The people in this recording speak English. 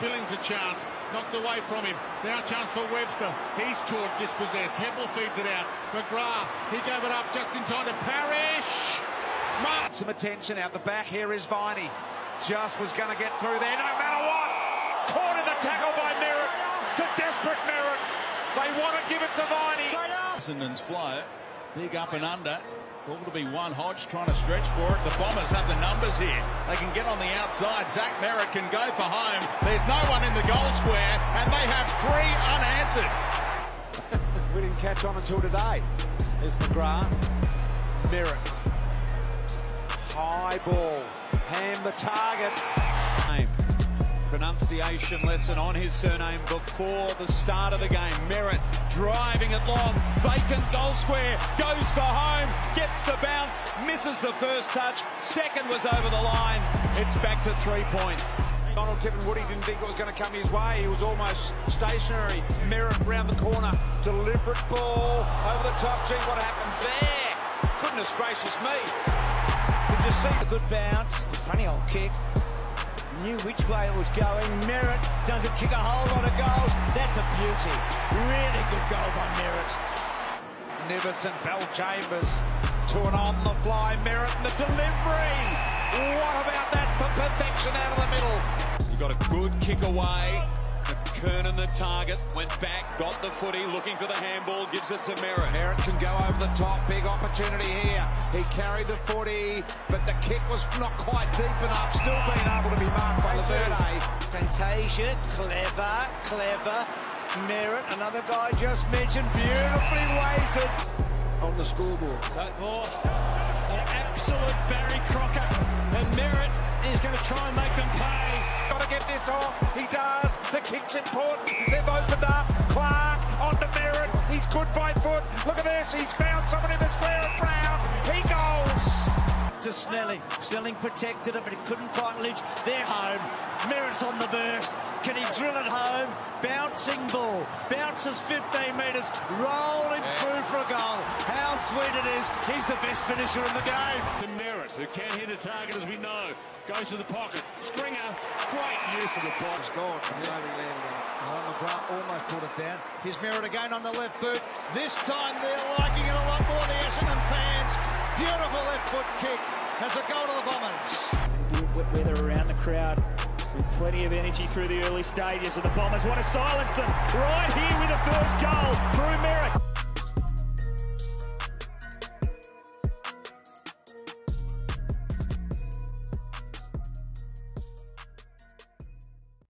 Billings a chance, knocked away from him. Now a chance for Webster. He's caught, dispossessed. Heppell feeds it out. McGrath, he gave it up just in time to Parish. Mark. Some attention out the back. Here is Viney. Just was going to get through there no matter what. Caught in the tackle by Merrett. It's a desperate Merrett. They want to give it to Viney. Essendon's flow, big up and under. All to be one Hodge trying to stretch for it. The Bombers have the numbers here. They can get on the outside. Zach Merrett can go for home. There's no one in the goal square, and they have three unanswered. we didn't catch on until today. There's McGrath. Merrett. High ball. Ham the target. Pronunciation lesson on his surname before the start of the game. Merrett driving it long. Vacant goal square. Goes for home. Gets the bounce. Misses the first touch. Second was over the line. It's back to three points. Donald Tippin Woody didn't think it was going to come his way. He was almost stationary. Merrett round the corner. Deliberate ball. Over the top. Gee, what happened there? Goodness gracious me. Did you see a good bounce? Funny old kick knew which way it was going. Merrett doesn't kick a whole lot of goals. That's a beauty. Really good goal by Merrett. Nivison, Bell Chambers to an on-the-fly Merrett and the delivery. What about that for perfection out of the middle? He got a good kick away. Kernan the target, went back, got the footy, looking for the handball, gives it to Merrett. Merrett can go over the top, big opportunity here. He carried the footy, but the kick was not quite deep enough, still being able to be marked by Laverde. Fantasia, clever, clever. Merrett, another guy just mentioned, beautifully weighted. On the scoreboard. So, oh, an absolute Barry Crocker, and Merrett is going to try and make them pay. To get this off. He does. The kick's important. They've opened up. Clarke onto Merrett. He's good by foot. Look at this. He's found someone in the square of Brown. He goes. To Snelling. Snelling protected it, but he couldn't quite lynch. They're home. Merrett's on the burst. Can he drill it home? Bouncing ball. Bounces 15 metres. Rolling through for a goal. How sweet it is. He's the best finisher in the game. The Merrett, who can't hit a target as we know, goes to the pocket. Stringer, great use of the box. Gone. Oh, McGrath almost put it down. Here's Merrett again on the left boot. This time they're liking it a lot more, the Essendon fans. Beautiful left foot kick as a goal to the Bombers. Good weather around the crowd with plenty of energy through the early stages of the Bombers want to silence them right here with the first goal through Merrett.